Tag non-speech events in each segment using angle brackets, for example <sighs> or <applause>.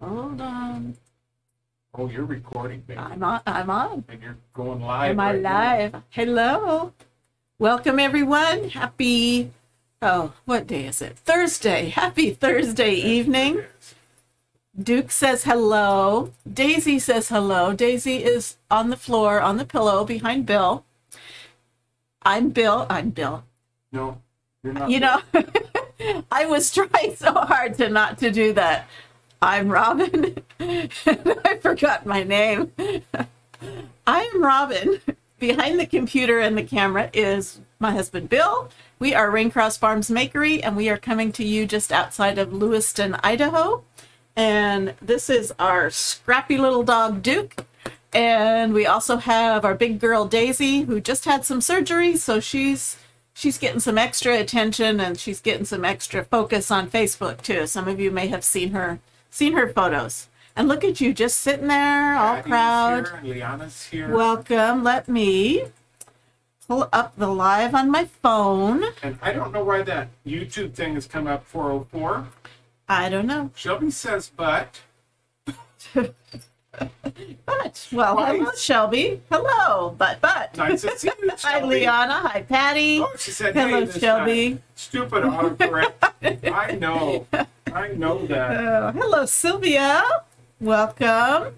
Hold on. Oh, you're recording, baby. I'm on. I'm on. And you're going live. Am I right now. live? Hello. Welcome everyone. Happy oh, what day is it? Thursday. Happy Thursday evening. Duke says hello. Daisy says hello. Daisy is on the floor on the pillow behind Bill. I'm Bill. I'm Bill. No, you're not. You know, <laughs> I was trying so hard to not to do that. I'm Robin. <laughs> I forgot my name. I am Robin. Behind the computer and the camera is my husband Bill. We are Raincross Farms Makery, and we are coming to you just outside of Lewiston, Idaho. And this is our scrappy little dog Duke. And we also have our big girl Daisy, who just had some surgery, so she's she's getting some extra attention and she's getting some extra focus on Facebook too. Some of you may have seen her seen her photos. And look at you just sitting there all proud. Here Liana's here. Welcome. Let me pull up the live on my phone. and I don't know why that YouTube thing has come up 404. I don't know. Shelby says, but. <laughs> But well, hello Shelby. Hello. But but Nice to see you, Hi. Liana. Hi Patty. Oh, she said, Hello, hey, Shelby. Stupid autocorrect. I know. I know that. Oh, hello, Sylvia. Welcome.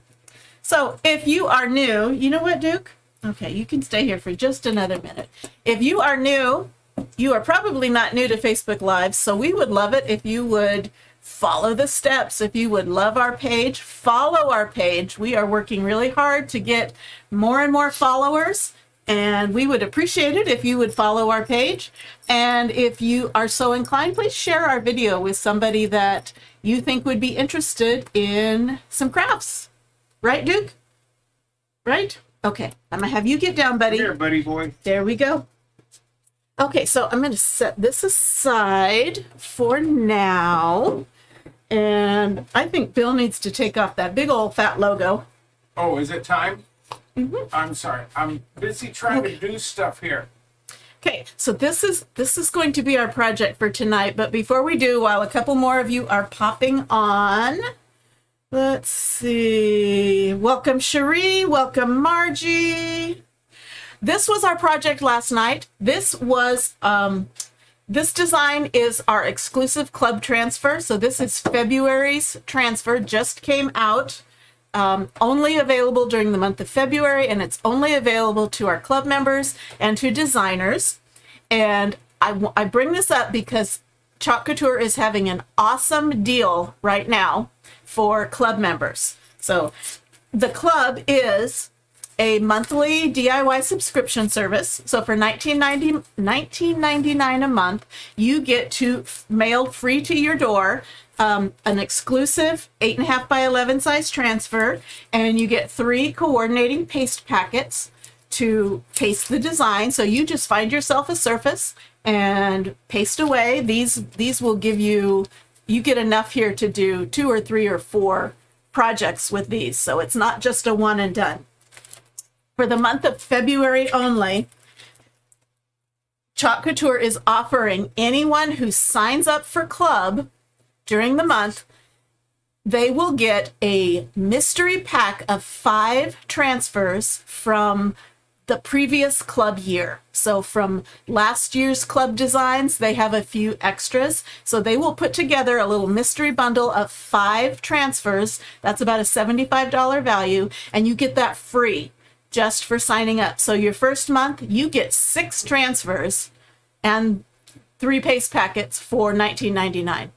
So, if you are new, you know what, Duke? Okay, you can stay here for just another minute. If you are new, you are probably not new to Facebook Live, so we would love it if you would follow the steps. If you would love our page, follow our page. We are working really hard to get more and more followers. And we would appreciate it if you would follow our page. And if you are so inclined, please share our video with somebody that you think would be interested in some crafts. Right, Duke? Right? Okay. I'm going to have you get down, buddy. Here, buddy boy. There we go. Okay, so I'm going to set this aside for now. And I think Bill needs to take off that big old fat logo. Oh, is it time? Mm-hmm. I'm sorry. I'm busy trying to do stuff here. Okay, so this is this is going to be our project for tonight, but before we do, while a couple more of you are popping on, let's see. Welcome Cherie, welcome Margie. This was our project last night. This was um this design is our exclusive club transfer. So this is February's transfer, just came out um, only available during the month of February, and it's only available to our club members and to designers. And I bring this up because Chalk Couture is having an awesome deal right now for club members. So the club is a monthly DIY subscription service. So for $19.90 $19.99 a month, you get to mailed free to your door um, an exclusive 8.5 by 11 size transfer, and you get three coordinating paste packets to paste the design. So you just find yourself a surface and paste away. These these will give you you get enough here to do two or three or four projects with these. So it's not just a one and done. For the month of February only, Chalk Couture is offering anyone who signs up for club during the month, they will get a mystery pack of five transfers from the previous club year. So from last year's club designs, they have a few extras. So they will put together a little mystery bundle of five transfers. That's about a $75 value, and you get that free just for signing up. So your first month, you get six transfers and three paste packets for $19.99.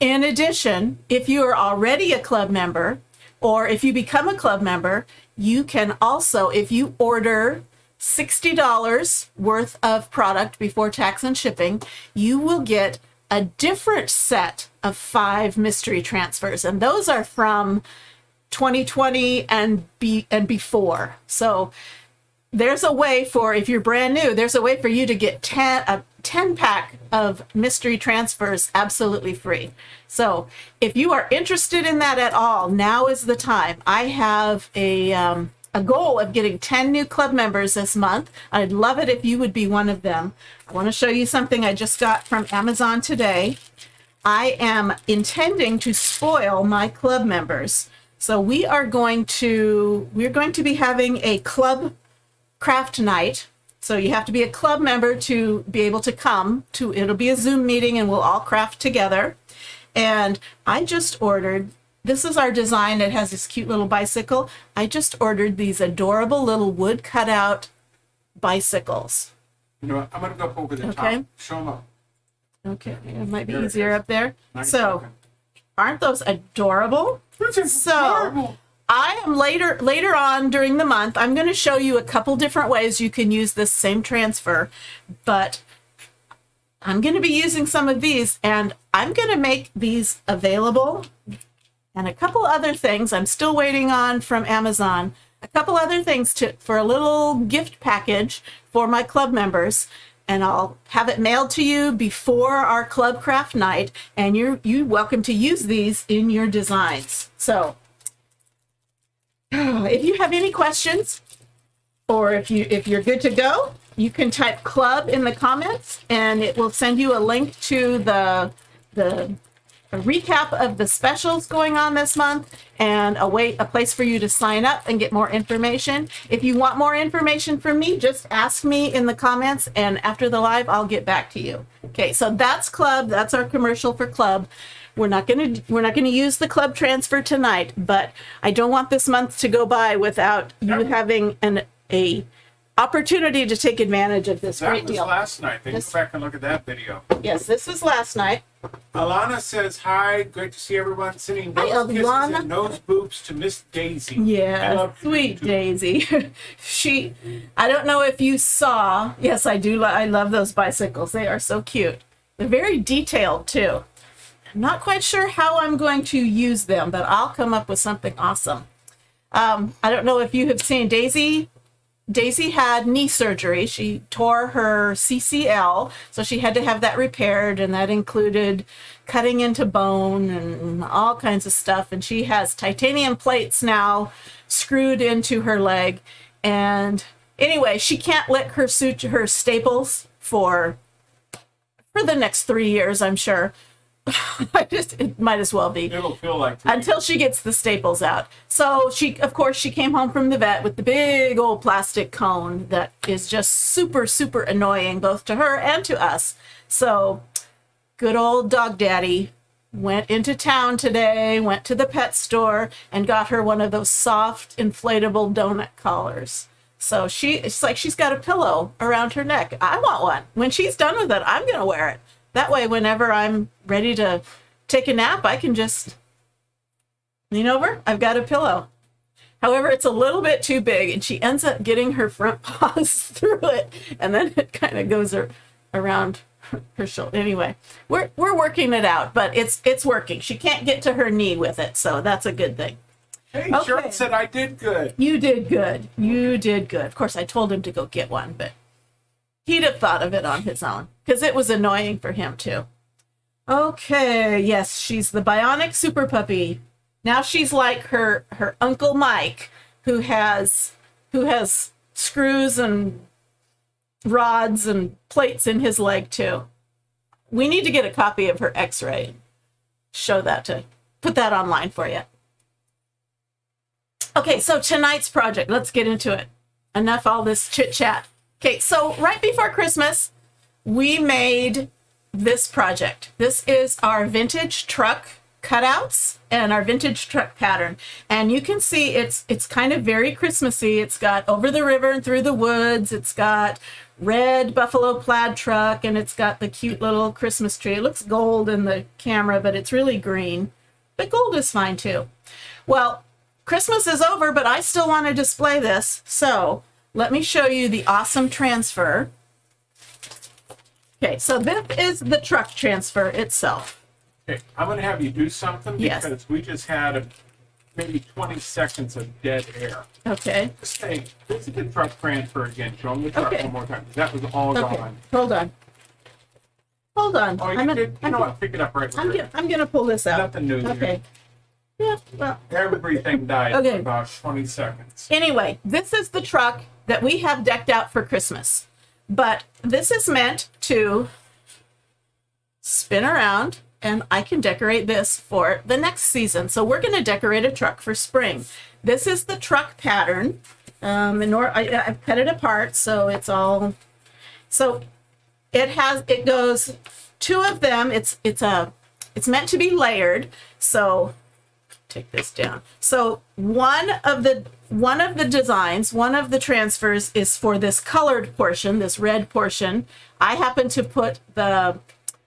In addition, if you are already a club member, or if you become a club member, you can also, if you order $60 worth of product before tax and shipping, you will get a different set of five mystery transfers. And those are from 2020 and be and before. So there's a way for if you're brand new there's a way for you to get 10 a 10 pack of mystery transfers absolutely free. So if you are interested in that at all now is the time. I have a um, a goal of getting 10 new club members this month. I'd love it if you would be one of them. I want to show you something i just got from amazon today. I am intending to spoil my club members. So we are going to we're going to be having a club craft night. So you have to be a club member to be able to come to it'll be a Zoom meeting and we'll all craft together. And I just ordered this is our design. It has this cute little bicycle. I just ordered these adorable little wood cutout bicycles. You know what? I'm gonna go up over the Okay. top. Show them up. Okay, it might be easier up there. So. Aren't those adorable? So- adorable. I am later later on during the month. I'm going to show you a couple different ways you can use this same transfer, but I'm going to be using some of these, and I'm going to make these available. And a couple other things I'm still waiting on from Amazon. A couple other things to for a little gift package for my club members, and I'll have it mailed to you before our club craft night. And you're you welcome to use these in your designs. So <sighs> if you have any questions or if you if you're good to go you can type club in the comments and it will send you a link to the the a recap of the specials going on this month and a way a place for you to sign up and get more information. If you want more information from me just ask me in the comments and after the live i'll get back to you. Okay so that's club. That's our commercial for club. We're not going to we're not going to use the club transfer tonight but i don't want this month to go by without you having an a opportunity to take advantage of this That great was deal last night. Then This- go back and look at that video. yes this was last night Alana says hi. Great to see everyone. Sending Hi, kisses Alana. and nose boops to Miss Daisy. Yeah, sweet too. Daisy. <laughs> she, I don't know if you saw. Yes, I do. I love those bicycles. They are so cute. They're very detailed too. I'm not quite sure how I'm going to use them, but I'll come up with something awesome. Um, I don't know if you have seen Daisy. Daisy had knee surgery. She tore her CCL, so she had to have that repaired, and that included cutting into bone and all kinds of stuff. And she has titanium plates now screwed into her leg. And anyway, she can't lick her suture, her staples for for the next three years, I'm sure. <laughs> I just it might as well be It'll feel like until she gets the staples out. So she, of course, she came home from the vet with the big old plastic cone that is just super, super annoying both to her and to us. So good old dog daddy went into town today, went to the pet store and got her one of those soft inflatable donut collars. So she, it's like she's got a pillow around her neck. I want one. When she's done with it, I'm going to wear it. That way, whenever I'm ready to take a nap, I can just lean over. I've got a pillow. However, it's a little bit too big, and she ends up getting her front <laughs> paws <laughs> through it, and then it kind of goes around <laughs> her shoulder. Anyway, we're we're working it out, but it's it's working. She can't get to her knee with it, so that's a good thing. Hey, Okay. Said I did good. You did good. You did good. Of course, I told him to go get one, but he'd have thought of it on his own because it was annoying for him too. Okay, yes, she's the bionic super puppy. Now she's like her her uncle Mike, who has who has screws and rods and plates in his leg too. We need to get a copy of her X-ray. Show that to put that online for you. Okay, so tonight's project, let's get into it. Enough all this chit chat. Okay, so right before Christmas, we made this project. This is our vintage truck cutouts and our vintage truck pattern. And you can see it's it's kind of very Christmassy. It's got over the river and through the woods. It's got red buffalo plaid truck and it's got the cute little Christmas tree. It looks gold in the camera, but it's really green. But gold is fine too. Well, Christmas is over, but I still want to display this. So let me show you the awesome transfer. Okay, so this is the truck transfer itself. Okay, I'm gonna have you do something Yes. because we just had a, maybe 20 seconds of dead air. Okay, Just say, this is the truck transfer again. Show them the truck Okay. one more time. That was all okay, gone. hold on. Hold on. Oh, you I'm, did. gonna, You I'm, know what? Pick it up right I'm, gonna, I'm gonna pull this out. Nothing new here. Okay. Yeah, well, Everything died Okay. for about 20 seconds. Anyway, this is the truck that we have decked out for Christmas. But this is meant to spin around and I can decorate this for the next season. So we're going to decorate a truck for spring. This is the truck pattern. Um, and I, I've cut it apart so it's all. So it has it goes two of them. It's it's a it's meant to be layered. So take this down. So one of the one of the designs, one of the transfers is for this colored portion, this red portion. I happen to put the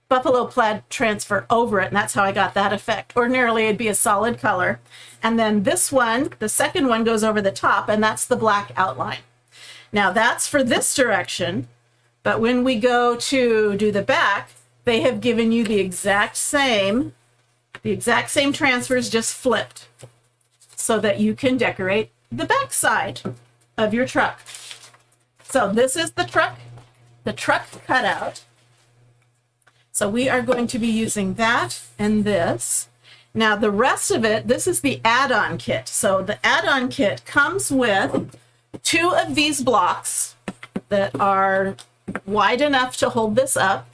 buffalo plaid transfer over it, and that's how I got that effect. Ordinarily, it'd be a solid color. And then this one, the second one goes over the top, and that's the black outline. Now that's for this direction, but when we go to do the back, they have given you the exact same, the exact same transfers, just flipped, so that you can decorate the back side of your truck. So this is the truck, the truck cutout. So we are going to be using that and this. Now the rest of it, this is the add-on kit. So the add-on kit comes with two of these blocks that are wide enough to hold this up.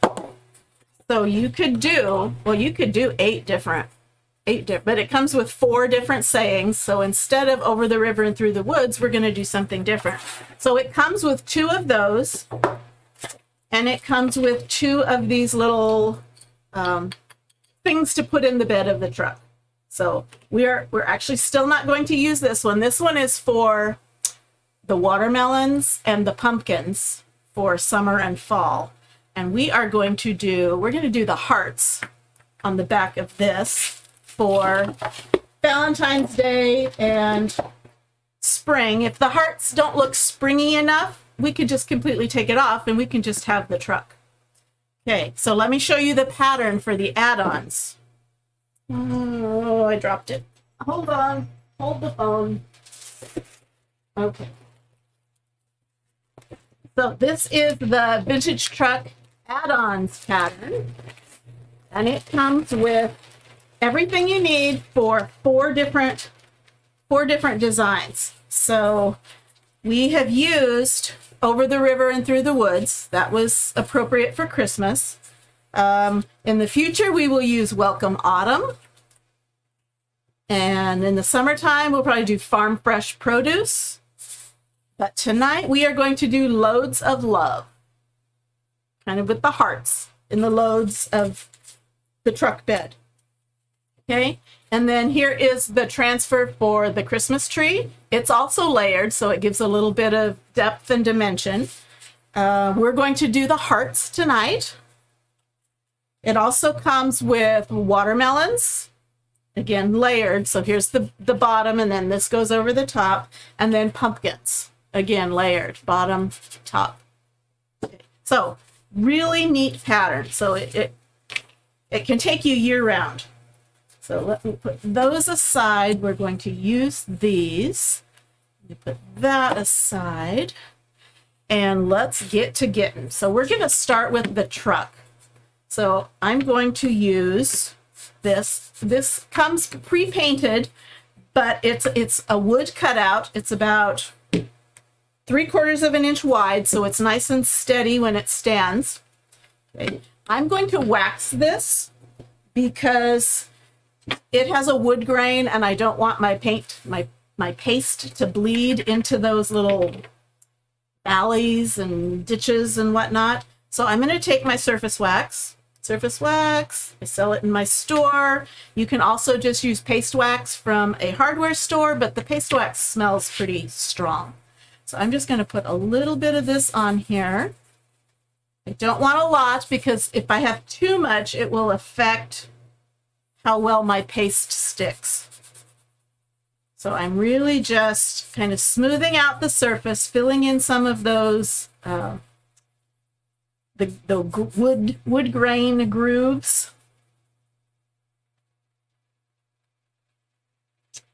So you could do, well, you could do eight different, eight but it comes with four different sayings. So instead of over the river and through the woods, we're going to do something different. So it comes with two of those and it comes with two of these little um, things to put in the bed of the truck. So we're we're actually still not going to use this one. This one is for the watermelons and the pumpkins for summer and fall. And we are going to do, we're going to do the hearts on the back of this for Valentine's Day and spring. If the hearts don't look springy enough, we could just completely take it off and we can just have the truck. Okay, so let me show you the pattern for the add-ons. Oh, I dropped it. Hold on. Hold the phone. Okay. So this is the vintage truck add-ons pattern. And it comes with everything you need for four different four different designs. So we have used over the river and through the woods. That was appropriate for Christmas. Um, in the future, we will use Welcome Autumn. And in the summertime, we'll probably do Farm Fresh Produce. But tonight, we are going to do Loads of Love, kind of with the hearts in the loads of the truck bed. Okay, and then here is the transfer for the Christmas tree. It's also layered, so it gives a little bit of depth and dimension. Uh, we're going to do the hearts tonight. It also comes with watermelons, again, layered. So here's the, the bottom, and then this goes over the top, and then pumpkins, again, layered, bottom, top. So really neat pattern. So it, it, it can take you year round. So let me put those aside. We're going to use these. put that aside. And let's get to getting. So we're going to start with the truck. So I'm going to use this. This comes pre-painted, but it's it's a wood cutout. It's about three quarters of an inch wide, so it's nice and steady when it stands. Okay. I'm going to wax this because it has a wood grain and I don't want my paint, my, my paste to bleed into those little valleys and ditches and whatnot. So I'm going to take my surface wax, surface wax, I sell it in my store. You can also just use paste wax from a hardware store, but the paste wax smells pretty strong. So I'm just going to put a little bit of this on here. I don't want a lot because if I have too much, it will affect how well my paste sticks. So I'm really just kind of smoothing out the surface, filling in some of those uh, the, the wood, wood grain grooves.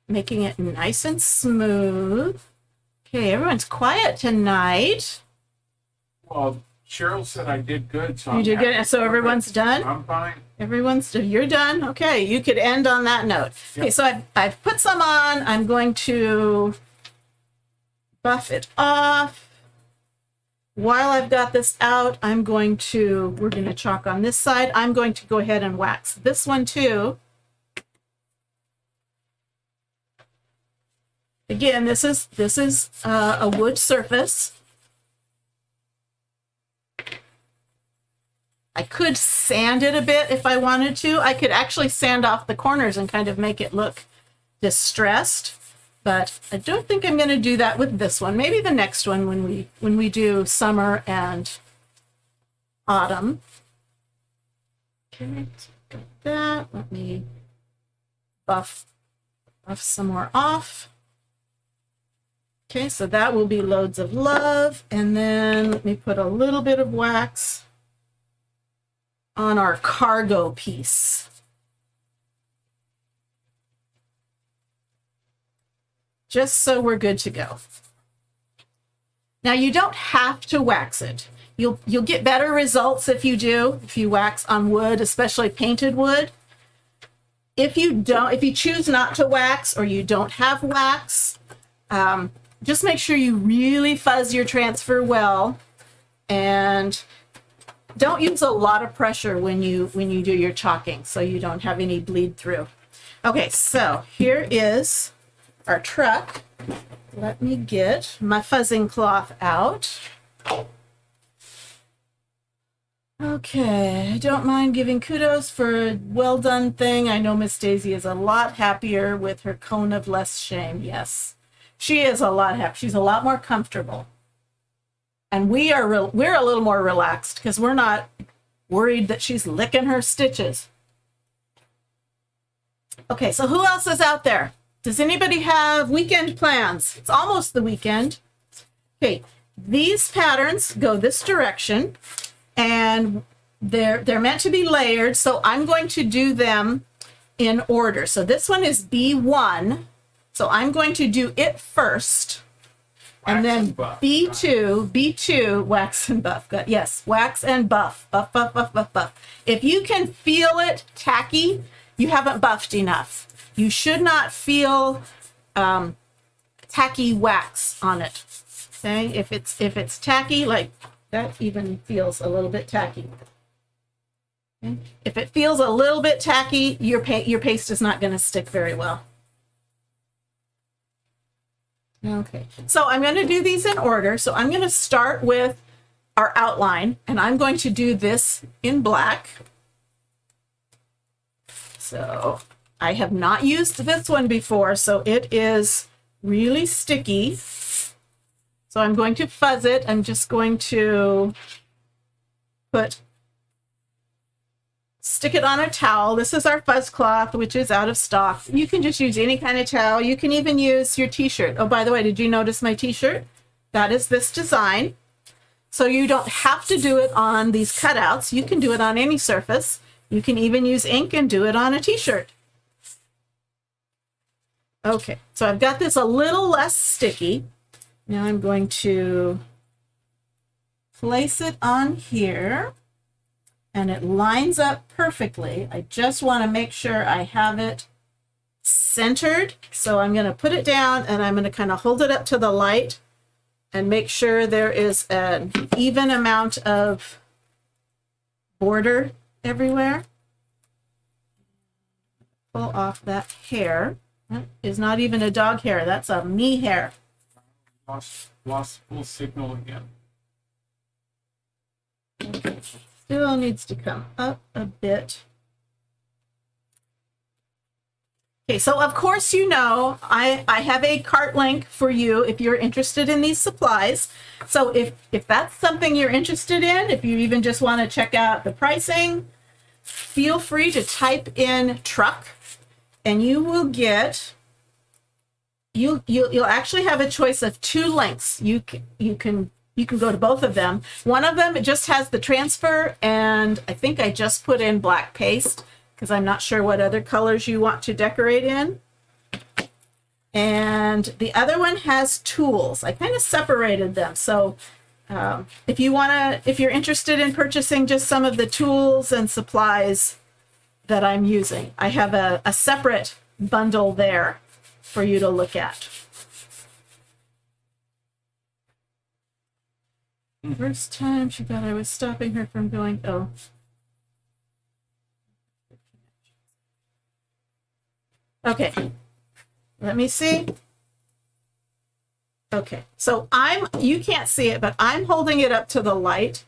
Making it nice and smooth. Okay, everyone's quiet tonight. Well, Cheryl said I did good. So you I'm did good. So everyone's done? I'm fine. Everyone's done. you're done. Okay, you could end on that note. Okay, so I've I've put some on. I'm going to buff it off. while I've got this out, I'm going to, we're going to chalk on this side. I'm going to go ahead and wax this one too. Again, this is, this is uh, a wood surface. I could sand it a bit if I wanted to. I could actually sand off the corners and kind of make it look distressed but I don't think I'm going to do that with this one. Maybe the next one when we when we do summer and autumn. Okay, got that. Let me buff buff some more off. Okay, so that will be loads of love. And then let me put a little bit of wax on our cargo piece. just so we're good to go. Now you don't have to wax it. You'll, you'll get better results if you do, if you wax on wood, especially painted wood. If you don't, if you choose not to wax or you don't have wax, um, just make sure you really fuzz your transfer well and don't use a lot of pressure when you when you do your chalking so you don't have any bleed through. Okay, so here is our truck. Let me get my fuzzing cloth out. Okay, I don't mind giving kudos for a well done thing. I know Miss Daisy is a lot happier with her cone of less shame. Yes, she is a lot happier. She's a lot more comfortable. And we are re- we're a little more relaxed because we're not worried that she's licking her stitches. Okay, so who else is out there? Does anybody have weekend plans? It's almost the weekend. Okay, these patterns go this direction and they're they're meant to be layered, so I'm going to do them in order. So this one is B1. So I'm going to do it first. And then. B2, B2, wax and buff. Good. Yes, wax and buff. Buff, buff, buff, buff, buff. If you can feel it tacky, you haven't buffed enough. You should not feel um, tacky wax on it. Okay, if it's if it's tacky, like that even feels a little bit tacky. Okay? If it feels a little bit tacky, your pa- your paste is not going to stick very well. Okay, so I'm going to do these in order. So I'm going to start with our outline, and I'm going to do this in black. So I have not used this one before, so it is really sticky. So I'm going to fuzz it. I'm just going to put, stick it on a towel. This is our fuzz cloth, which is out of stock. You can just use any kind of towel. You can even use your t-shirt. Oh, by the way, did you notice my t-shirt? That is this design. So you don't have to do it on these cutouts. You can do it on any surface. You can even use ink and do it on a t-shirt. Okay, so I've got this a little less sticky. Now I'm going to place it on here and it lines up perfectly. I just want to make sure I have it centered. So I'm going to put it down and I'm going to kind of hold it up to the light and make sure there is an even amount of border everywhere. Pull off that hair. That is not even a dog hair. That's a me hair. Lost, lost full signal again. Still needs to come up a bit. Okay, so of course you know I, I have a cart link for you if you're interested in these supplies. So if, if that's something you're interested in, if you even just want to check out the pricing, feel free to type in truck and you will get you you you'll actually have a choice of two links. You can, you can you can go to both of them. One of them it just has the transfer, and I think I just put in black paste because I'm not sure what other colors you want to decorate in. And the other one has tools. I kind of separated them. So um, if you want to, if you're interested in purchasing just some of the tools and supplies that I'm using, I have a, a separate bundle there for you to look at. First time she thought I was stopping her from going, oh. Okay, let me see. Okay, so I'm, you can't see it, but I'm holding it up to the light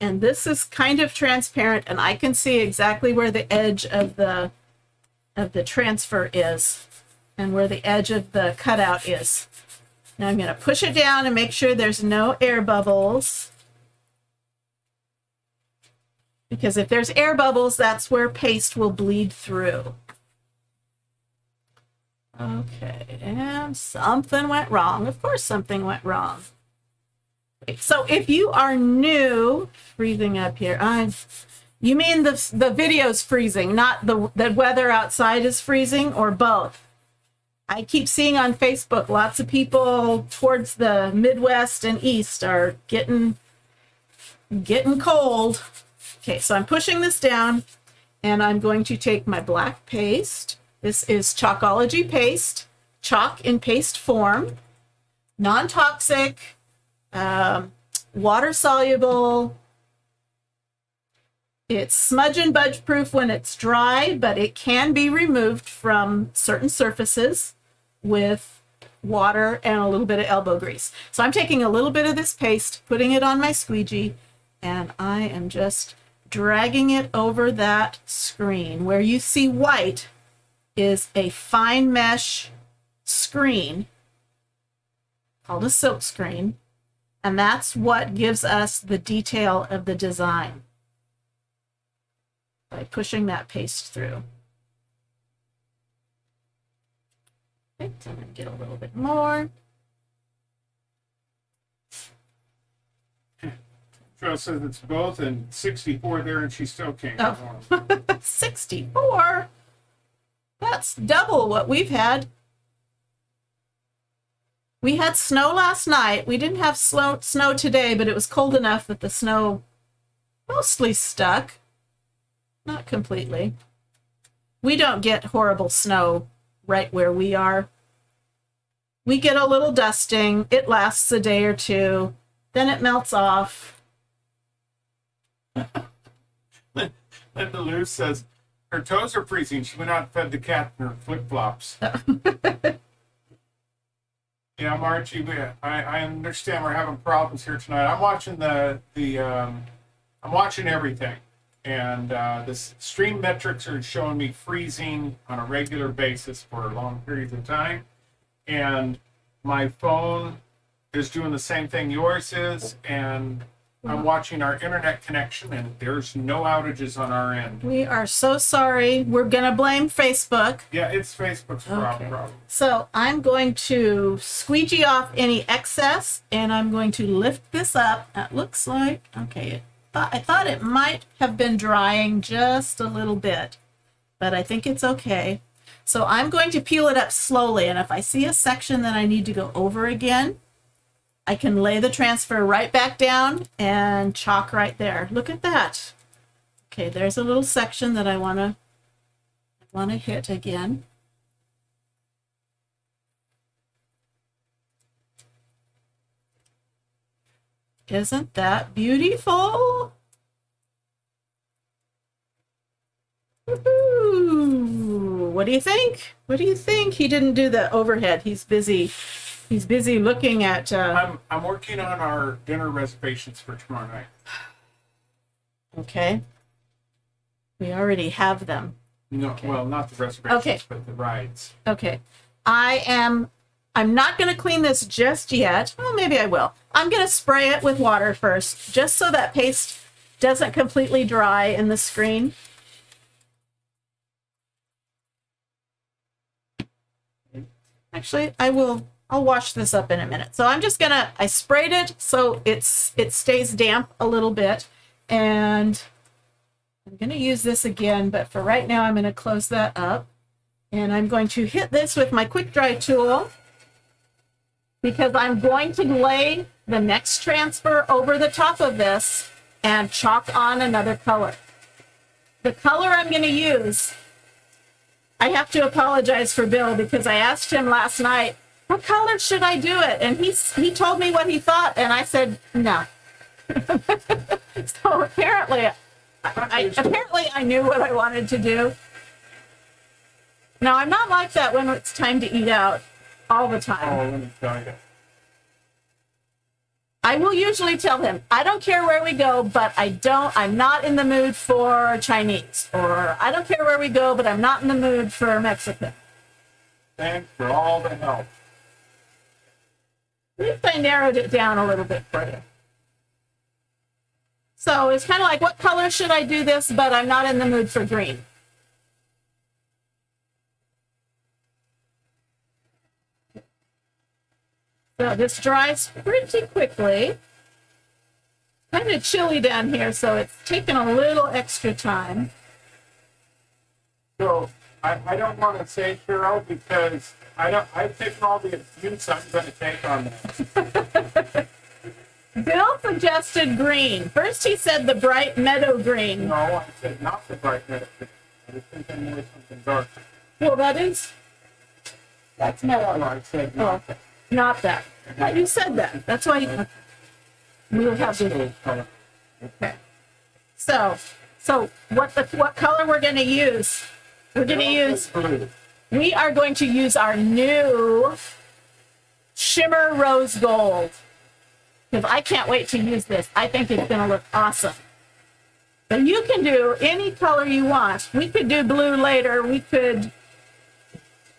and this is kind of transparent and I can see exactly where the edge of the, of the transfer is and where the edge of the cutout is. Now I'm going to push it down and make sure there's no air bubbles. Because if there's air bubbles, that's where paste will bleed through. Okay, and something went wrong. Of course something went wrong. So if you are new, freezing up here, I, you mean the, the video's freezing, not the, the weather outside is freezing or both? I keep seeing on Facebook lots of people towards the Midwest and East are getting getting cold. Okay, so I'm pushing this down and I'm going to take my black paste. This is Chalkology paste, chalk in paste form, non-toxic, um, water soluble. It's smudge and budge proof when it's dry, but it can be removed from certain surfaces with water and a little bit of elbow grease. So I'm taking a little bit of this paste, putting it on my squeegee, and I am just dragging it over that screen. Where you see white is a fine mesh screen called a silk screen. And that's what gives us the detail of the design by pushing that paste through. So I'm going to get a little bit more. Joe says it's both and 64 there and she still can't get Oh. <laughs> one. 64? That's double what we've had. We had snow last night. We didn't have slow, snow today, but it was cold enough that the snow mostly stuck. Not completely. We don't get horrible snow right where we are. We get a little dusting. It lasts a day or two. Then it melts off. <laughs> Linda Lou says her toes are freezing. She went out and fed the cat in her flip flops. <laughs> yeah, Margie, I, I understand we're having problems here tonight. I'm watching the the um, I'm watching everything, and uh, the stream metrics are showing me freezing on a regular basis for long periods of time, and my phone is doing the same thing yours is, and I'm watching our internet connection, and there's no outages on our end. We are so sorry. We're going to blame Facebook. Yeah, it's Facebook's Okay. problem. So I'm going to squeegee off any excess and I'm going to lift this up. That looks like, okay, it, I thought it might have been drying just a little bit, but I think it's okay. So I'm going to peel it up slowly. And if I see a section that I need to go over again, I can lay the transfer right back down and chalk right there. Look at that. Okay, there's a little section that I want to want to hit again. Isn't that beautiful? What do you think? What do you think? He didn't do the overhead. He's busy. He's busy looking at. Uh, I'm I'm working on our dinner reservations for tomorrow night. okay. We already have them. No, well, not the reservations, Okay. but the rides. Okay. I am. I'm not going to clean this just yet. Well, maybe I will. I'm going to spray it with water first, just so that paste doesn't completely dry in the screen. Actually, I will. I'll wash this up in a minute. So I'm just gonna. I sprayed it so it's it stays damp a little bit, and I'm gonna use this again. But for right now, I'm gonna close that up. And I'm going to hit this with my quick dry tool because I'm going to lay the next transfer over the top of this and chalk on another color. The color I'm going to use, I have to apologize for Bill because I asked him last night, what color should I do it? And he, he told me what he thought, and I said, no, <laughs> so apparently, I, I apparently I knew what I wanted to do. Now I'm not like that when it's time to eat out all the Oh, time. let me tell you. I will usually tell him, I don't care where we go, but I don't, I'm not in the mood for Chinese. Or I don't care where we go, but I'm not in the mood for Mexican. Thanks for all the help. At least I narrowed it down a little bit for you. So it's kind of like, what color should I do this, but I'm not in the mood for green. So this dries pretty quickly. Kind of chilly down here, so it's taking a little extra time. So I, I don't want to say Cheryl because I don't. I've taken all the abuse I'm going to take on that. <laughs> Bill suggested green. First he said the bright meadow green. No, I said not the bright red. I was thinking more something dark. Well, that is, that's meadow. No, I said Oh, not that. Not that. Uh, You said that. That's why we'll have. Those color. Okay. So, so what the, what color we're gonna use? We're gonna use, we are going to use our new shimmer rose gold. Because I can't wait to use this. I think it's gonna look awesome. But you can do any color you want. We could do blue later. We could,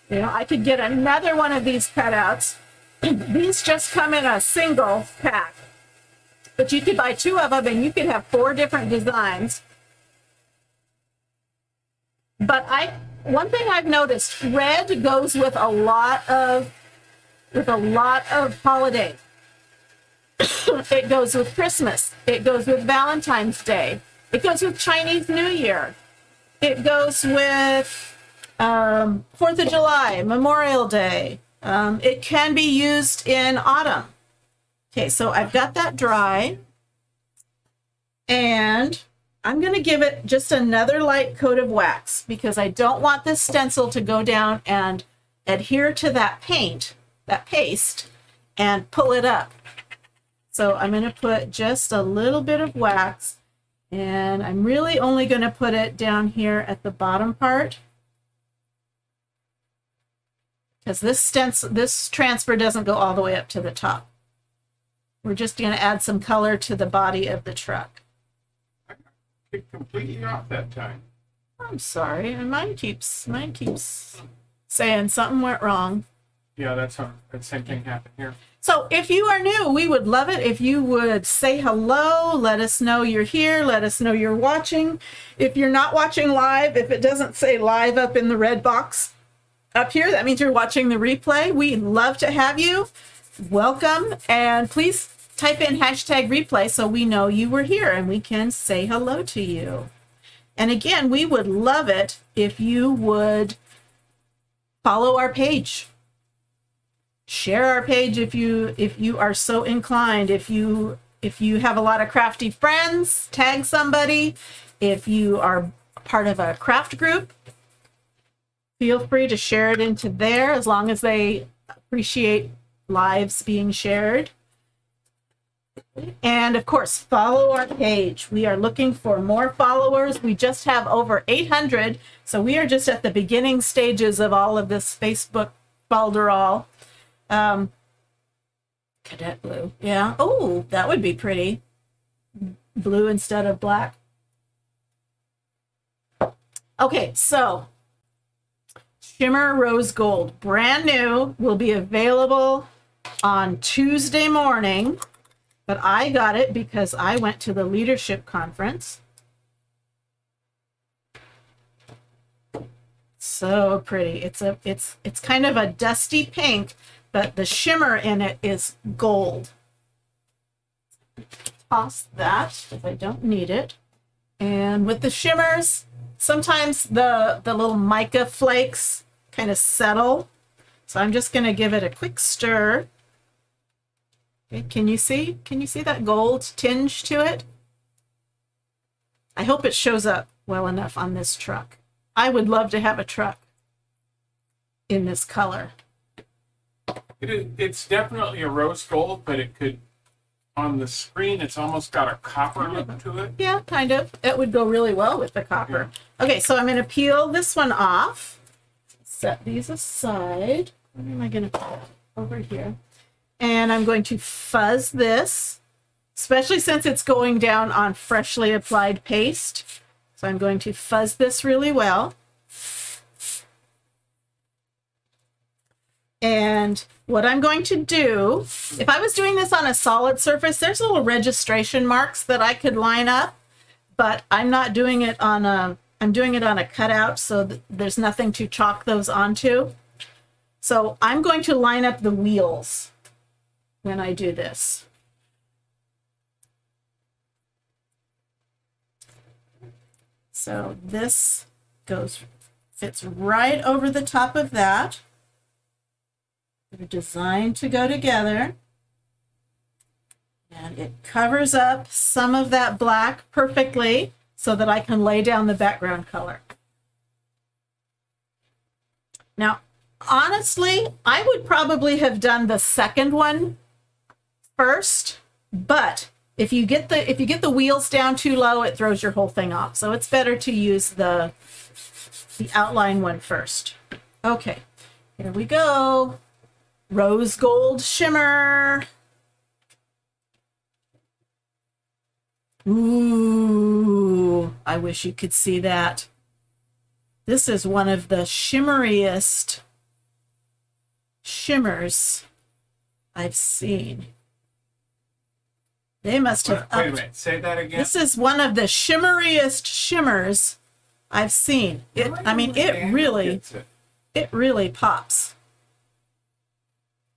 you know, I could get another one of these cutouts. <clears throat> these just come in a single pack. But you could buy two of them and you could have four different designs. But I, one thing I've noticed, red goes with a lot of, with a lot of holiday. <coughs> it goes with Christmas. It goes with Valentine's Day. It goes with Chinese New Year. It goes with um, Fourth of July, Memorial Day. Um, it can be used in autumn. Okay, so I've got that dry. And I'm going to give it just another light coat of wax because I don't want this stencil to go down and adhere to that paint, that paste, and pull it up. So I'm going to put just a little bit of wax and I'm really only going to put it down here at the bottom part. Because this stencil, this transfer doesn't go all the way up to the top. We're just going to add some color to the body of the truck. Kicked completely off that time. I'm sorry, and mine keeps mine keeps saying something went wrong. Yeah, that's how that same thing happened here. So if you are new, we would love it if you would say hello, let us know you're here, let us know you're watching. If you're not watching live, if it doesn't say live up in the red box up here, that means you're watching the replay. We'd love to have you. Welcome, and please type in hashtag replay so we know you were here and we can say hello to you. And again, we would love it if you would follow our page share our page if you if you are so inclined if you if you have a lot of crafty friends tag somebody if you are part of a craft group feel free to share it into there as long as they appreciate lives being shared and of course follow our page we are looking for more followers we just have over 800 so we are just at the beginning stages of all of this facebook balderall um, cadet blue. Yeah. Oh, that would be pretty. Blue instead of black. Okay, so Shimmer Rose Gold, brand new, will be available on Tuesday morning. But I got it because I went to the leadership conference. So pretty. It's a it's it's kind of a dusty pink, but the shimmer in it is gold. Toss that if I don't need it. And with the shimmers, sometimes the, the little mica flakes kind of settle. So I'm just going to give it a quick stir. Okay, can you see? Can you see that gold tinge to it? I hope it shows up well enough on this truck. I would love to have a truck in this color. It is, it's definitely a rose gold, but it could on the screen, it's almost got a copper look to it. Yeah, kind of. It would go really well with the copper. Okay, so I'm going to peel this one off. Set these aside. Where am I going to put? Over here. And I'm going to fuzz this, especially since it's going down on freshly applied paste. So I'm going to fuzz this really well. And what I'm going to do, if I was doing this on a solid surface, there's little registration marks that I could line up, but I'm not doing it on a, I'm doing it on a cutout, so there's nothing to chalk those onto. So I'm going to line up the wheels when I do this. So this goes, fits right over the top of that. They're designed to go together. And it covers up some of that black perfectly so that I can lay down the background color. Now, honestly, I would probably have done the second one first, but if you get the if you get the wheels down too low, it throws your whole thing off. So it's better to use the the outline one first. Okay, here we go. Rose gold shimmer. Ooh, I wish you could see that. This is one of the shimmeriest shimmers I've seen. They must have. Wait, wait a minute. Say that again. This is one of the shimmeriest shimmers I've seen. It. I mean, it really, it. it really pops.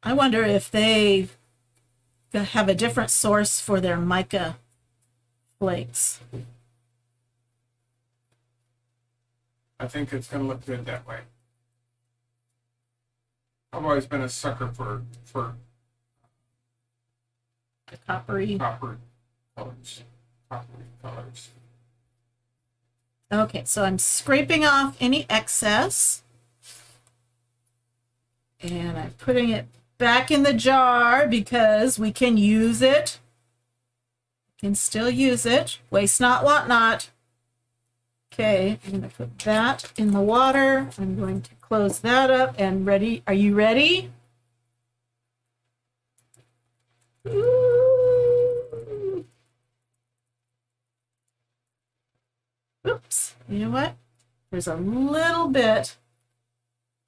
I wonder if they have a different source for their mica I think it's going to look good that way. I've always been a sucker for for The coppery. copper colors. Coppery colors. Okay, so I'm scraping off any excess. And I'm putting it back in the jar because we can use it. Can still use it. Waste not, want not. Okay, I'm going to put that in the water. I'm going to close that up and ready. Are you ready? Oops. You know what? There's a little bit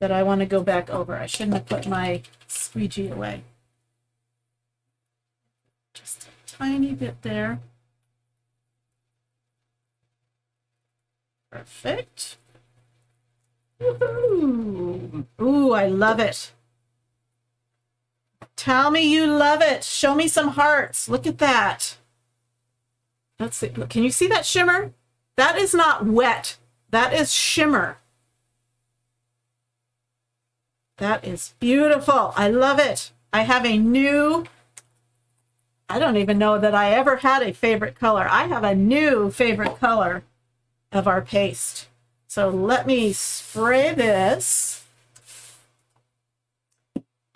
that I want to go back over. I shouldn't have put my squeegee away. Just tiny bit there. Perfect. Woohoo! Ooh, I love it. Tell me you love it. Show me some hearts. Look at that. Let's see. Can you see that shimmer? That is not wet. That is shimmer. That is beautiful. I love it. I have a new, I don't even know that I ever had a favorite color. I have a new favorite color of our paste. So let me spray this.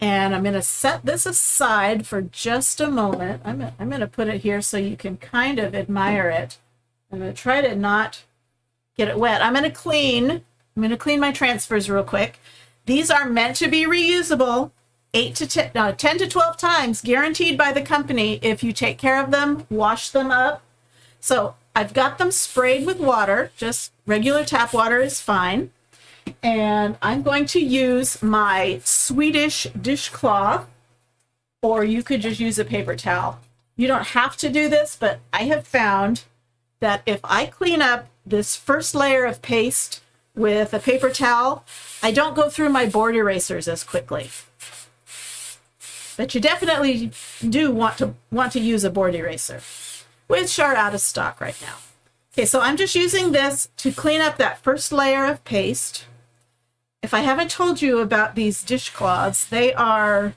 And I'm going to set this aside for just a moment. I'm, I'm going to put it here so you can kind of admire it. I'm going to try to not get it wet. I'm going to clean. I'm going to clean my transfers real quick. These are meant to be reusable 8 to 10, no, uh, 10 to 12 times, guaranteed by the company if you take care of them, wash them up. So I've got them sprayed with water, just regular tap water is fine. And I'm going to use my Swedish dishcloth, or you could just use a paper towel. You don't have to do this, but I have found that if I clean up this first layer of paste with a paper towel, I don't go through my board erasers as quickly. But you definitely do want to want to use a board eraser, which are out of stock right now. Okay, so I'm just using this to clean up that first layer of paste. If I haven't told you about these dishcloths, they are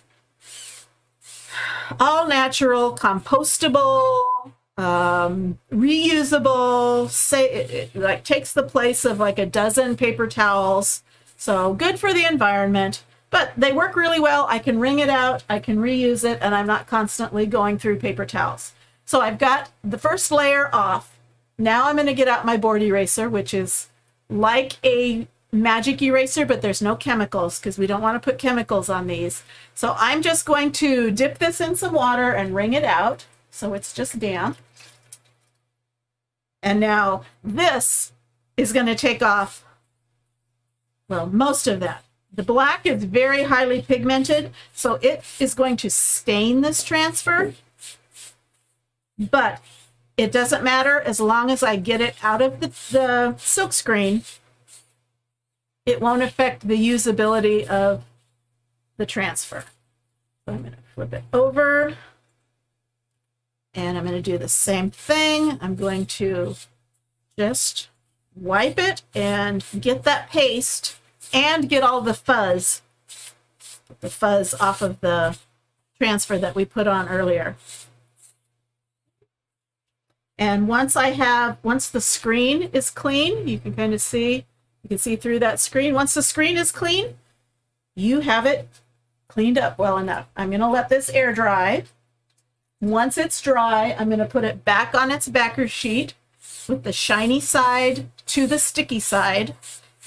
all natural, compostable, um, reusable, say it, it like takes the place of like a dozen paper towels. So good for the environment. But they work really well. I can wring it out, I can reuse it, and I'm not constantly going through paper towels. So I've got the first layer off. Now I'm going to get out my board eraser, which is like a magic eraser, but there's no chemicals because we don't want to put chemicals on these. So I'm just going to dip this in some water and wring it out so it's just damp. And now this is going to take off, well, most of that. The black is very highly pigmented, so it is going to stain this transfer. But it doesn't matter as long as I get it out of the, the silk screen. It won't affect the usability of the transfer. So I'm going to flip it over. And I'm going to do the same thing. I'm going to just wipe it and get that paste and get all the fuzz, the fuzz off of the transfer that we put on earlier. And once I have, once the screen is clean, you can kind of see, you can see through that screen. Once the screen is clean, you have it cleaned up well enough. I'm going to let this air dry. Once it's dry, I'm going to put it back on its backer sheet with the shiny side to the sticky side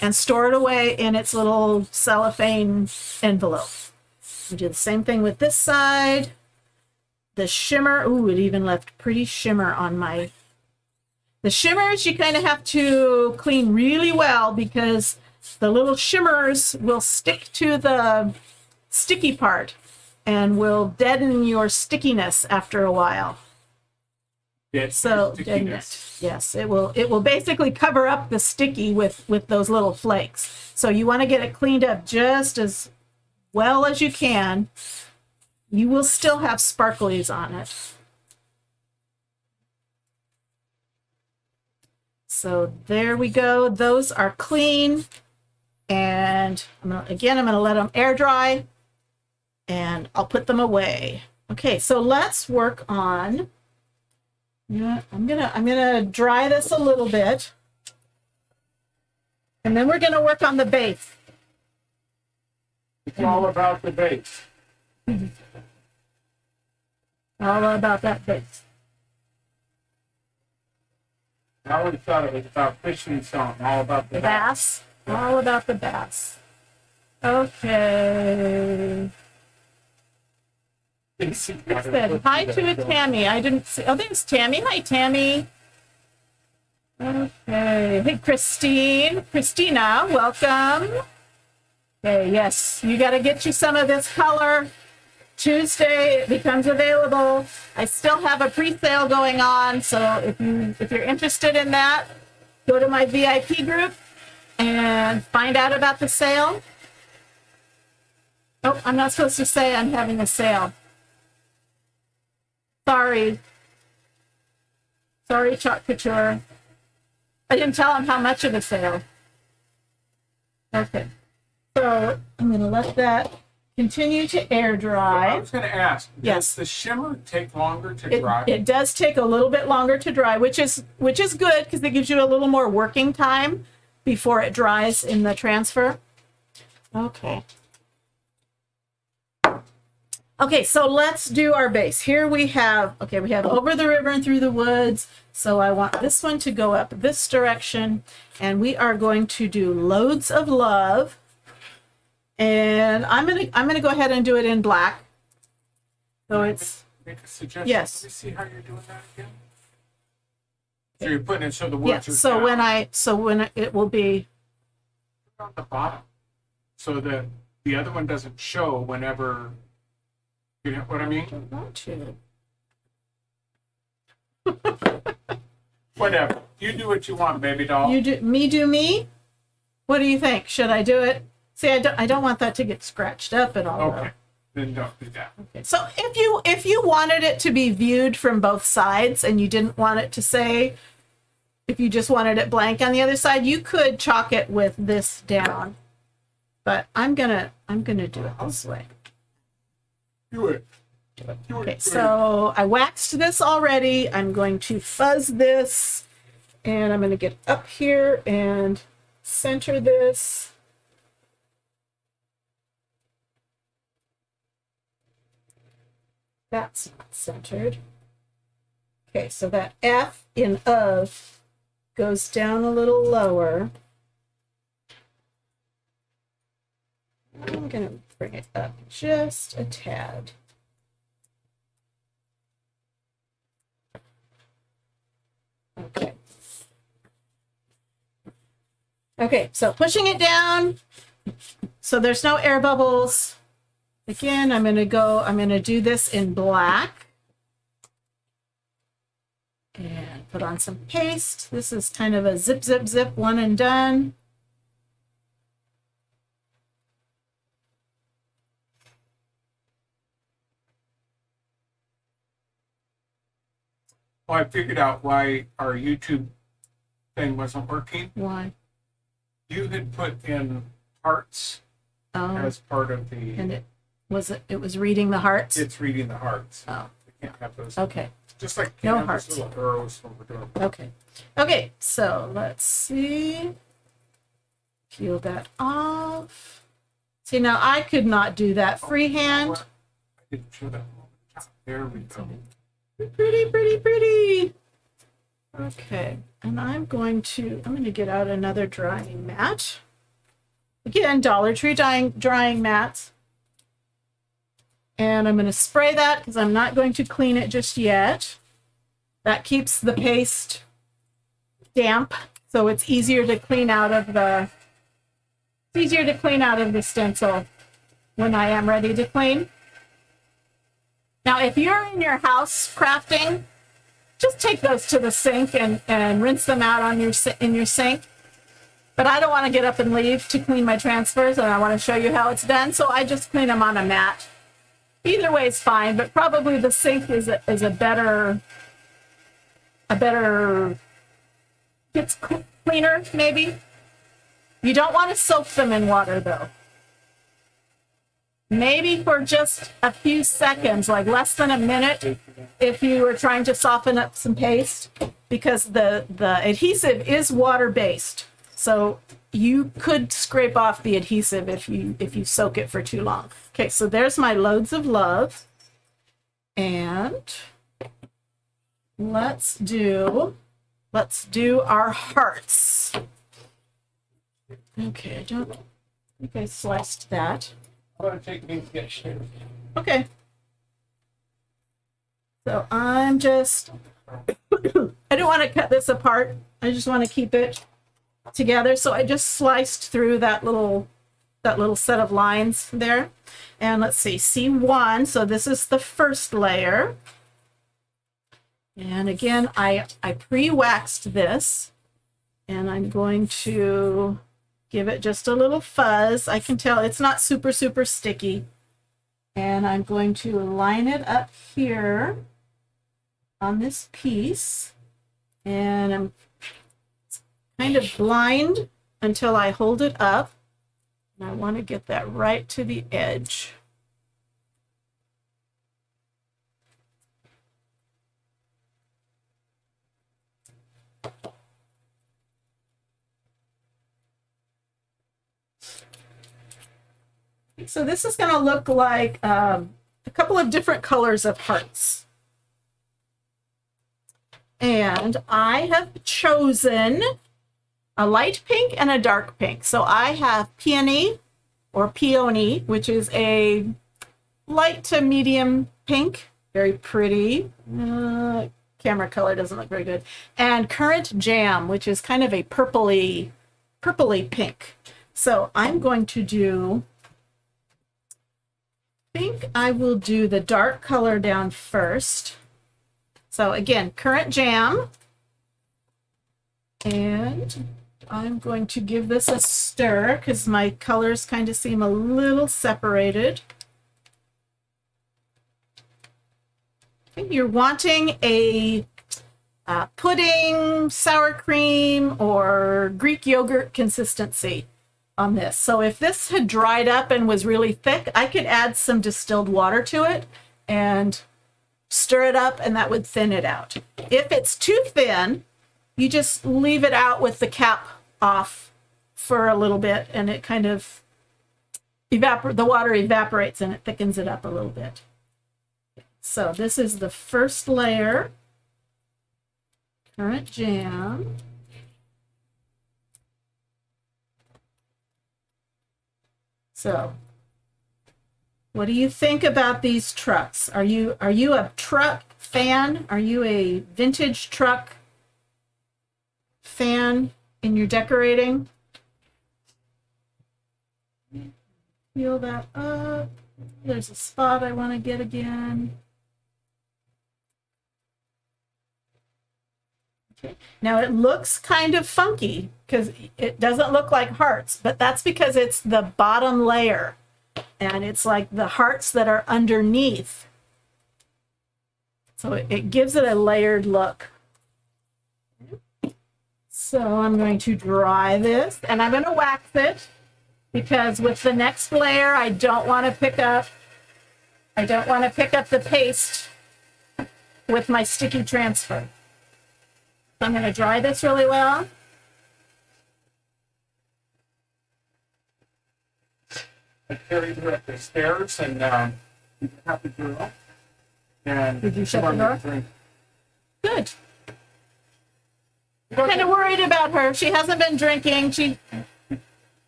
and store it away in its little cellophane envelope. We do the same thing with this side. The shimmer, ooh, it even left pretty shimmer on my... The shimmers you kind of have to clean really well because the little shimmers will stick to the sticky part and will deaden your stickiness after a while. So. Yes, it will. It will basically cover up the sticky with with those little flakes. So you want to get it cleaned up just as well as you can. You will still have sparklies on it. So there we go. Those are clean. And I'm gonna, again, I'm going to let them air dry and I'll put them away. Okay, so let's work on, yeah, I'm gonna, I'm gonna dry this a little bit. And then we're gonna work on the base. It's all about the base. <laughs> All about that base. I always thought it was about fishing song, all about the The bass, all about the bass. Okay. Said hi to a Tammy. I didn't see. Oh, there's Tammy. Hi, Tammy. Okay. Hey, Christine. Christina, welcome. Okay, yes, you got to get you some of this color. Tuesday it becomes available. I still have a pre-sale going on, so if you if you're interested in that, go to my VIP group and find out about the sale. Oh, I'm not supposed to say I'm having a sale. Sorry. Sorry, Chalk Couture. I didn't tell him how much of a sale. Okay. So I'm going to let that continue to air dry. I was gonna ask, Yes. does the shimmer take longer to It, dry? it does take a little bit longer to dry, which is which is good because it gives you a little more working time before it dries in the transfer. Okay. Okay, so let's do our base. Here we have, okay, we have over the river and through the woods. So I want this one to go up this direction. And we are going to do loads of love. And I'm gonna I'm gonna go ahead and do it in black. So it's Make a suggestion. Yes. Let me see how you're doing that again. So you're putting it so the yeah. words So down when I so when it will be on the bottom, so that the other one doesn't show whenever. You know what I mean? I want to. <laughs> Whatever. You do what you want, baby doll. You do me do me. What do you think? Should I do it? See, I don't I don't want that to get scratched up at all. though. okay. Then don't do that. Okay. So if you if you wanted it to be viewed from both sides and you didn't want it to say if you just wanted it blank on the other side, you could chalk it with this down. But I'm gonna I'm gonna do it this way. Okay, so I waxed this already. I'm going to fuzz this and I'm going to get up here and center this. That's not centered. Okay, so that F in of goes down a little lower. I'm going to bring it up just a tad. Okay. Okay, so pushing it down. So there's no air bubbles. Again, I'm going to go, I'm going to do this in black. And put on some paste. This is kind of a zip, zip, zip, one and done. Well, I figured out why our YouTube thing wasn't working. Why? You had put in hearts Oh, as part of the. and it was it. It was reading the hearts. It's reading the hearts. Oh, We can't have those. okay, Just like No hearts. little arrows when we're doing. okay, okay. So let's see. Peel that off. See now, I could not do that oh, freehand. I didn't show that. There we go. Pretty, pretty, pretty. Okay, and I'm going to, I'm going to get out another drying mat. Again, Dollar Tree drying, drying mats. And I'm going to spray that because I'm not going to clean it just yet. That keeps the paste damp, so it's easier to clean out of the, it's easier to clean out of the stencil when I am ready to clean. Now, if you're in your house crafting, just take those to the sink and, and rinse them out on your in your sink. But I don't want to get up and leave to clean my transfers, and I want to show you how it's done. So I just clean them on a mat. Either way is fine, but probably the sink is a, is a better a better gets cleaner maybe. You don't want to soak them in water though maybe for just a few seconds, like less than a minute, if you were trying to soften up some paste, because the, the adhesive is water-based. So you could scrape off the adhesive if you if you soak it for too long. Okay, so there's my loads of love. And let's do let's do our hearts. Okay, I don't think I sliced that. I'm gonna take to get shaved. Okay. So I'm just, <coughs> I don't want to cut this apart. I just want to keep it together. So I just sliced through that little, that little set of lines there. And let's see, C1. So this is the first layer. And again, I, I pre-waxed this and I'm going to give it just a little fuzz. I can tell it's not super, super sticky. And I'm going to line it up here on this piece. And I'm kind of blind until I hold it up. And I want to get that right to the edge. So this is going to look like um, a couple of different colors of hearts. And I have chosen a light pink and a dark pink. So I have peony or peony, which is a light to medium pink, very pretty. Uh, camera color doesn't look very good. And currant jam, which is kind of a purpley, purpley pink. So I'm going to do think I will do the dark color down first. So again, currant jam. And I'm going to give this a stir because my colors kind of seem a little separated. You're wanting a uh, pudding, sour cream, or Greek yogurt consistency on this. So if this had dried up and was really thick, I could add some distilled water to it and stir it up and that would thin it out. If it's too thin, you just leave it out with the cap off for a little bit and it kind of evapor the water evaporates and it thickens it up a little bit. So this is the first layer. Currant jam. So, what do you think about these trucks? Are you are you a truck fan? Are you a vintage truck fan in your decorating? Peel that up. There's a spot I want to get again. Now it looks kind of funky because it doesn't look like hearts, but that's because it's the bottom layer and it's like the hearts that are underneath. So it, it gives it a layered look. So I'm going to dry this and I'm going to wax it because with the next layer, I don't want to pick up, I don't want to pick up the paste with my sticky transfer. I'm going to dry this really well. I carried her up the stairs and um, have the girl. And Did you shut the door? drink. Good. Know, Kind of worried about her. She hasn't been drinking. She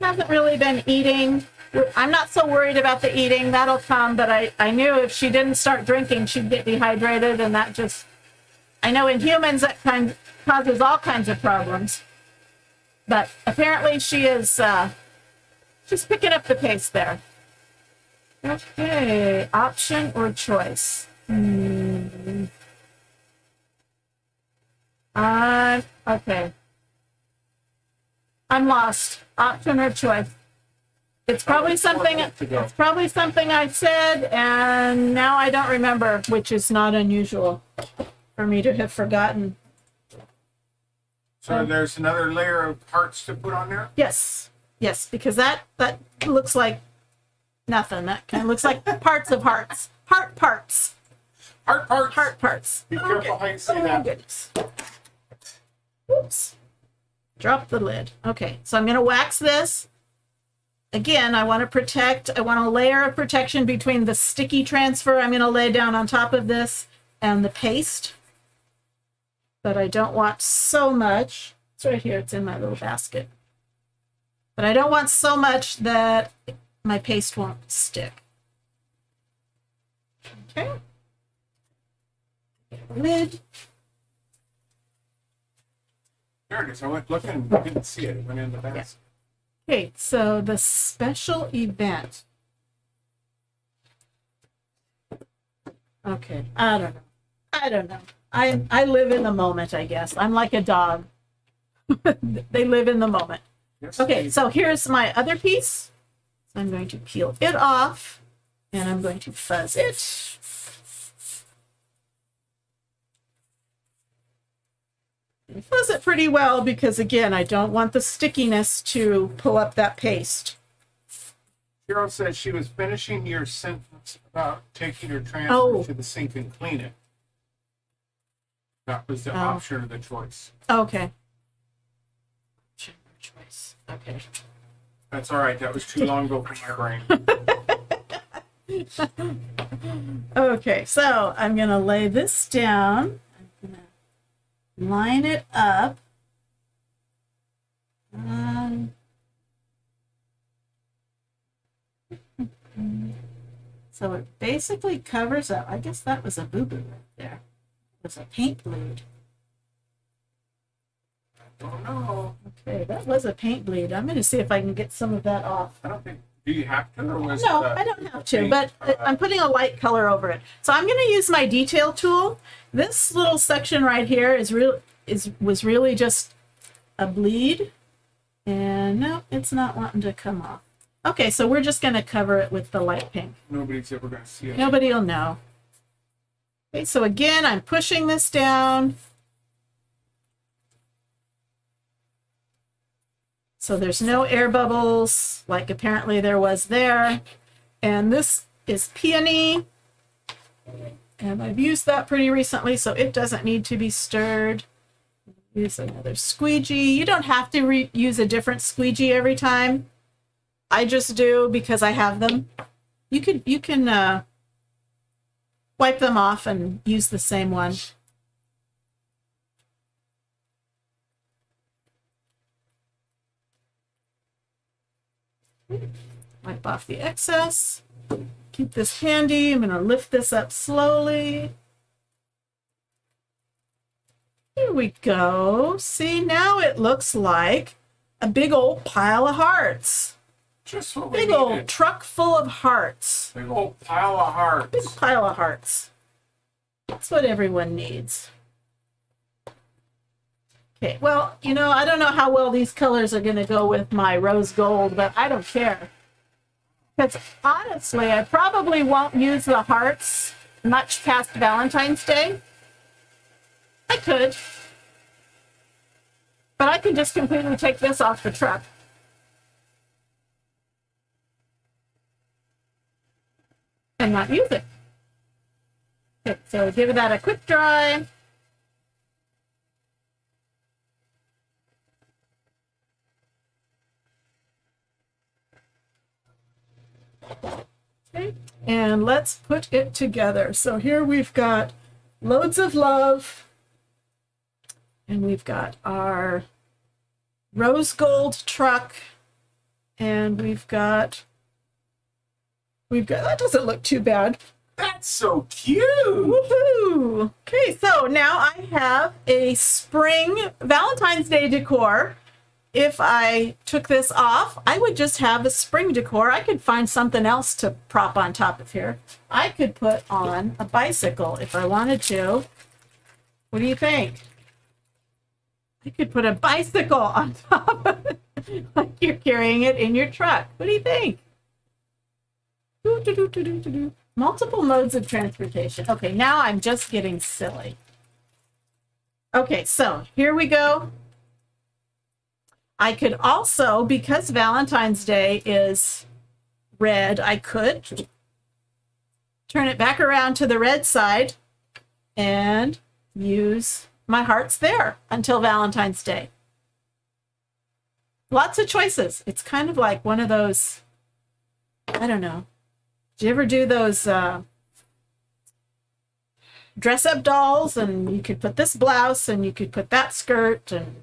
hasn't really been eating. I'm not so worried about the eating. That'll come, but I, I knew if she didn't start drinking, she'd get dehydrated, and that just, I know in humans that kind causes all kinds of problems. But apparently she is, uh, she's picking up the pace there. Okay, option or choice? Hmm. Uh, okay. I'm lost. Option or choice? It's probably something. It's probably something I said, and now I don't remember, which is not unusual for me to have forgotten. So um, there's another layer of parts to put on there. Yes, yes, because that that looks like nothing. That kind of looks like <laughs> parts of hearts, heart parts, Heart parts. heart parts. Be careful how you say Oh, that. goodness. Oops. Drop the lid. Okay, so I'm going to wax this. Again, I want to protect, I want a layer of protection between the sticky transfer I'm going to lay down on top of this and the paste. But I don't want so much. It's right here, it's in my little basket. But I don't want so much that my paste won't stick. Okay. Lid. There it is. I went looking, I didn't see it. It went in the basket. Okay, so the special event. Okay, I don't know. I don't know. I I live in the moment, I guess. I'm like a dog. <laughs> they live in the moment. Yes, Okay, so here's my other piece. So I'm going to peel it off and I'm going to fuzz it. And Fuzz it pretty well because again, I don't want the stickiness to pull up that paste. Cheryl said she was finishing your sentence about taking your transfer Oh. to the sink and clean it. That was the Oh. option or the choice. Okay. Choice. Okay. That's all right. That was too long ago for my brain. <laughs> Okay, so I'm going to lay this down. I'm going to line it up. Um, <laughs> so it basically covers up. I guess that was a boo boo right there. Was a paint bleed. Oh no. Okay, that was a paint bleed. I'm going to see if I can get some of that off. I don't think. Do you have to, or was No, I don't have to, paint, but uh, I'm putting a light color over it. So I'm going to use my detail tool. This little section right here is real is was really just a bleed. And no, it's not wanting to come off. Okay, so we're just going to cover it with the light pink. nobody's ever going to see it. Nobody will know. Okay, so again, I'm pushing this down. So there's no air bubbles, like apparently there was there. And this is peony. And I've used that pretty recently, so it doesn't need to be stirred. Use another squeegee. You don't have to use a different squeegee every time. I just do because I have them. You can you can uh, wipe them off and use the same one. Wipe off the excess. Keep this handy. I'm going to lift this up slowly. Here we go. See, now it looks like a big old pile of hearts. Just what we Big needed. old truck full of hearts. Big old pile of hearts. Big pile of hearts. That's what everyone needs. Okay, well, you know, I don't know how well these colors are going to go with my rose gold, but I don't care. Because honestly, I probably won't use the hearts much past Valentine's Day. I could. But I can just completely take this off the truck. And not use it. Okay, so give that a quick dry. Okay, and let's put it together. So here we've got loads of love, and we've got our rose gold truck, and we've got we've got that doesn't look too bad. That's so cute. Woohoo! Okay, so now I have a spring Valentine's Day decor. If I took this off, I would just have a spring decor. I could find something else to prop on top of here. I could put on a bicycle if I wanted to. What do you think? I could put a bicycle on top of it, <laughs> like you're carrying it in your truck. What do you think? Multiple modes of transportation. Okay, now I'm just getting silly. Okay, so here we go. I could also, because Valentine's Day is red, I could turn it back around to the red side and use my hearts there until Valentine's Day. Lots of choices. It's kind of like one of those, I don't know. Did you ever do those uh, dress up dolls? And you could put this blouse and you could put that skirt and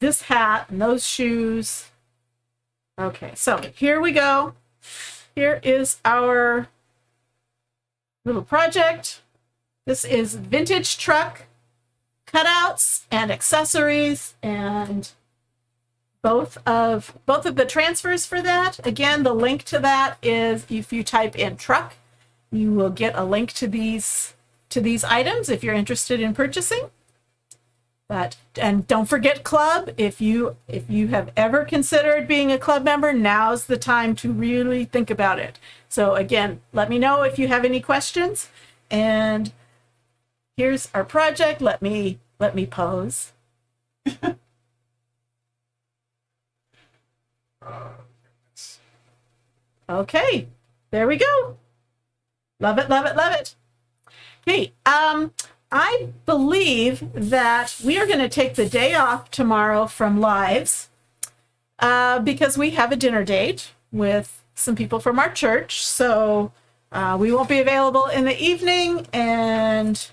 this hat and those shoes. Okay, so here we go. Here is our little project. This is vintage truck cutouts and accessories and both of both of the transfers for that. Again, the link to that is if you type in truck, you will get a link to these to these items if you're interested in purchasing. But and don't forget club. If you if you have ever considered being a club member, now's the time to really think about it. So again, let me know if you have any questions. And here's our project. Let me let me pose. <laughs> Okay, there we go. Love it, love it, love it. Okay, um, I believe that we are going to take the day off tomorrow from lives uh, because we have a dinner date with some people from our church. So uh, we won't be available in the evening, and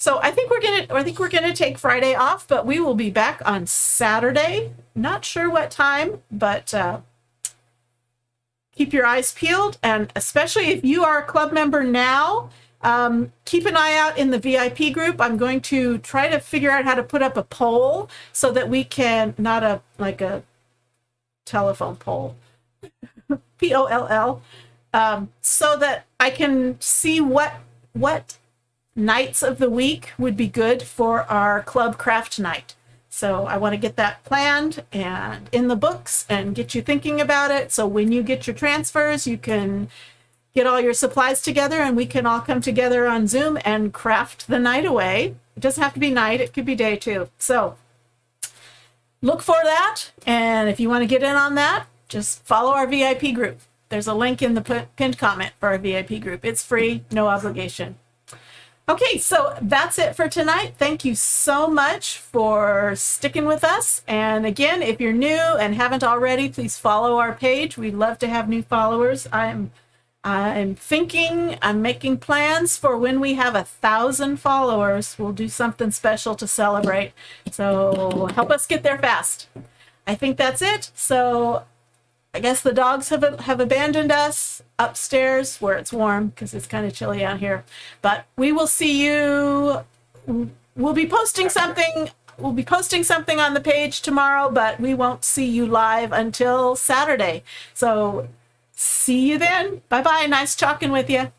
so I think we're gonna I think we're gonna take Friday off, but we will be back on Saturday. Not sure what time, but uh, keep your eyes peeled, and especially if you are a club member now. Um, keep an eye out in the VIP group. I'm going to try to figure out how to put up a poll so that we can not a like a telephone poll, <laughs> P O L L, um, so that I can see what what nights of the week would be good for our club craft night. So I want to get that planned and in the books and get you thinking about it. So when you get your transfers, you can get all your supplies together and we can all come together on Zoom and craft the night away. It doesn't have to be night, it could be day too. So look for that. And if you want to get in on that, just follow our VIP group. There's a link in the pinned comment for our VIP group. It's free, no obligation. Okay, so that's it for tonight. Thank you so much for sticking with us. And again, if you're new and haven't already, please follow our page. We'd love to have new followers. I'm I'm thinking, I'm making plans for when we have a thousand followers. We'll do something special to celebrate. So help us get there fast. I think that's it. So I guess the dogs have have abandoned us upstairs where it's warm because it's kind of chilly out here. But we will see you. We'll be posting something. We'll be posting something on the page tomorrow, but we won't see you live until Saturday. So see you then. Bye bye. Nice talking with you.